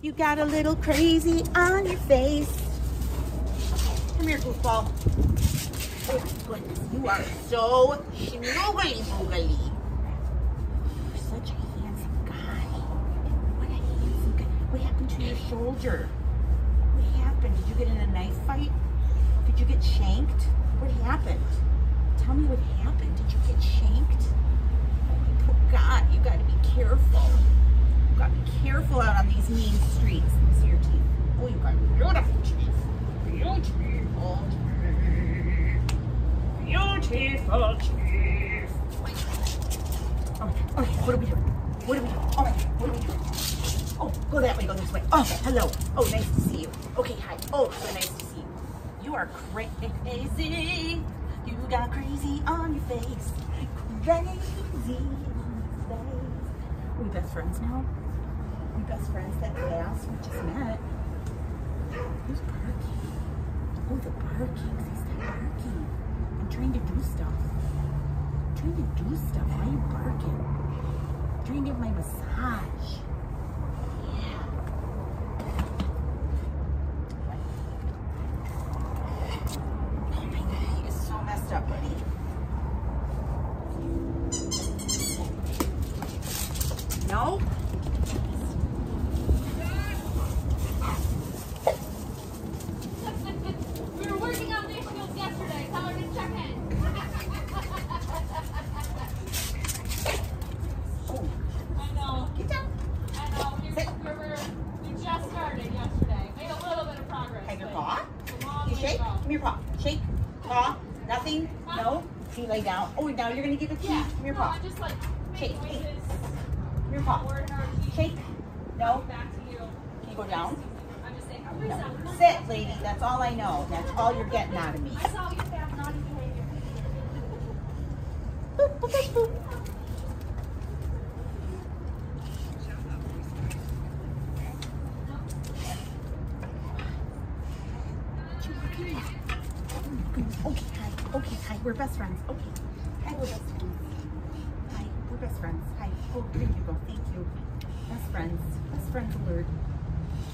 You got a little crazy on your face. Come here, goofball. Oh you are so schnoogly boogly. You're such a handsome guy. What a handsome guy. What happened to your shoulder? What happened? Did you get in a knife fight? Did you get shanked? What happened? Tell me what happened. Did you get shanked? Careful out on these mean streets. See your teeth. Oh, you got beautiful teeth. Beautiful teeth. Beautiful teeth. Oh, okay, what are we doing? What are we doing? Oh what are we doing? Oh, go that way, go this way. Oh, hello. Oh, nice to see you. Okay, hi. Oh, so nice to see you. You are crazy. You got crazy on your face. Crazy on your face. Are we best friends now? Best friends that fast? We just met. Who's barking? Oh, the barking. Stop barking. I'm trying to do stuff. I'm trying to do stuff. Why are you barking? I'm trying to give my massage. Yeah. Oh my god, he is so messed up, buddy. No? We were working on these skills yesterday. Tell her to check in. Oh, I know. get down. I know. We, Sit. we were. We just started yesterday. Made a little bit of progress. Have your but paw. it's a long You way to shake. Come here, paw. Shake. Paw. Nothing. No. You lay down. Oh, now you're gonna give it to Yeah. me. Come here, no, paw. Just like Shake. noises. Come here, paw. Shake. No. Back to you. Can you go down? I'm just saying. No. Sit, lady. That's all I know. That's all you're getting out of me. I saw you have naughty behavior. Boop, boop, boop, Okay, hi. Okay, hi. We're best friends. Okay. Hi, we're best friends. Hi, we're best friends. Hi. Oh, there you go. Thank you. Best friends. Best friends alert.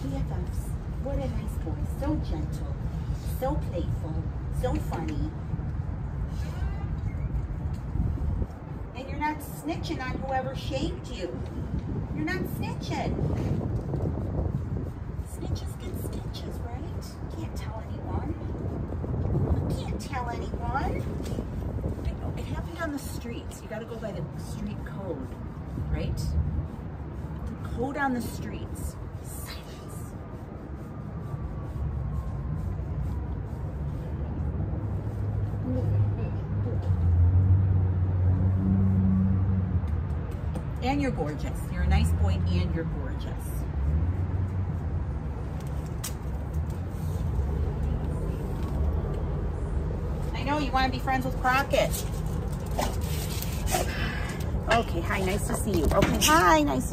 BFFs. What a nice boy. So gentle. So playful. So funny. And you're not snitching on whoever shanked you. You're not snitching. Snitches get stitches, right? Can't tell anyone. Can't tell anyone. I know, It happened on the streets. You gotta go by the street code, right? The code on the streets. Silence. And you're gorgeous. You're a nice boy and you're gorgeous. I know you want to be friends with Crockett. Okay, hi, nice to see you. Okay, hi, nice to